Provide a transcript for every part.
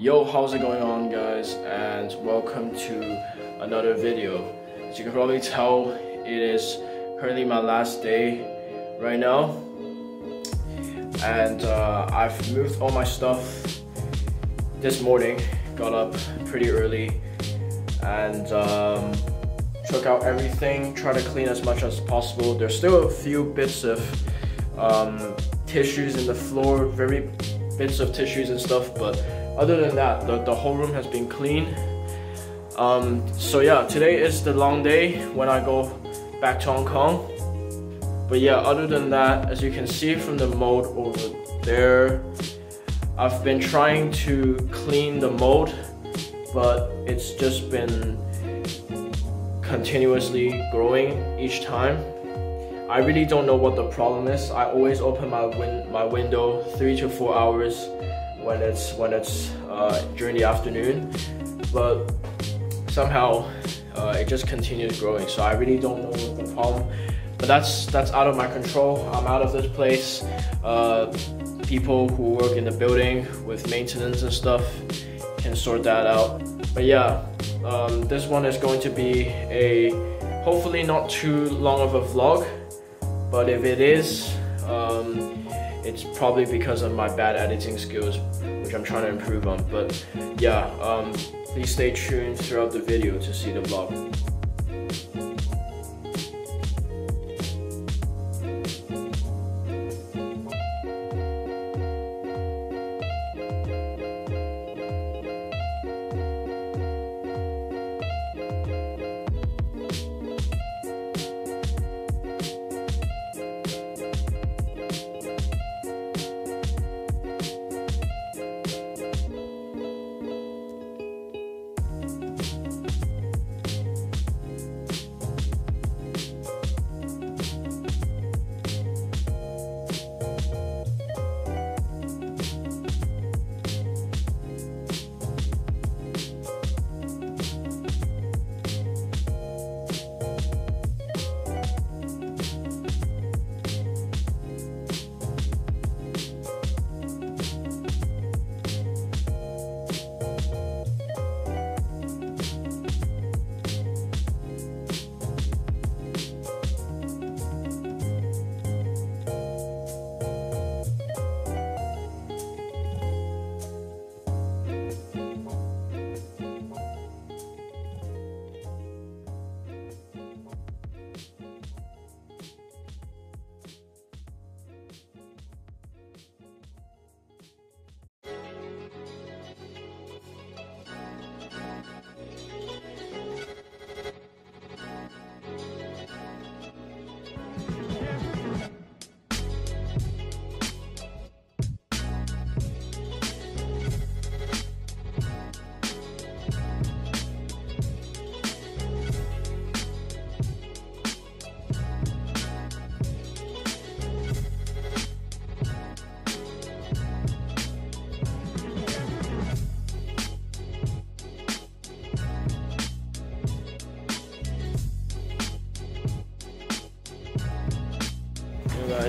Yo, how's it going on guys and welcome to another video. As you can probably tell, it is currently my last day right now and uh, I've moved all my stuff this morning, got up pretty early and um, took out everything, try to clean as much as possible. There's still a few bits of um, tissues in the floor, very bits of tissues and stuff, but other than that, the, the whole room has been clean. Um, so yeah, today is the long day when I go back to Hong Kong. But yeah, other than that, as you can see from the mold over there, I've been trying to clean the mold, but it's just been continuously growing each time. I really don't know what the problem is. I always open my win my window three to four hours when it's when it's uh, during the afternoon, but somehow uh, it just continues growing. So I really don't know what the problem. But that's that's out of my control. I'm out of this place. Uh, people who work in the building with maintenance and stuff can sort that out. But yeah, um, this one is going to be a hopefully not too long of a vlog. But if it is, um, it's probably because of my bad editing skills, which I'm trying to improve on. But yeah, um, please stay tuned throughout the video to see the vlog.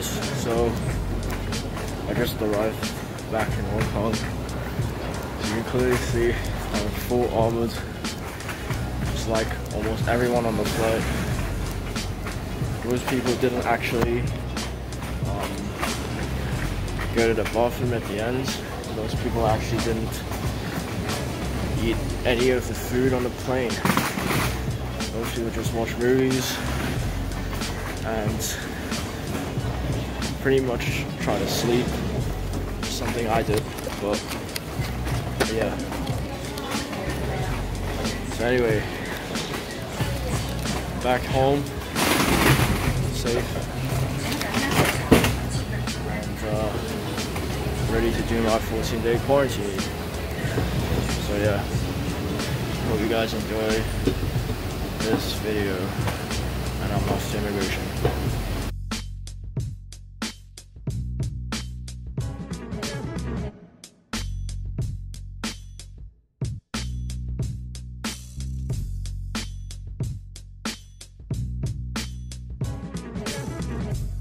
Guys, so I just arrived back in Hong Kong. You can clearly see, I'm full armored, just like almost everyone on the flight. Most people didn't actually um, go to the bathroom at the end. Most people actually didn't eat any of the food on the plane. Most people just watch movies and pretty much try to sleep. Something I did, but yeah. So anyway, back home, safe, and uh, ready to do my 14 day quarantine. So yeah, hope you guys enjoy this video,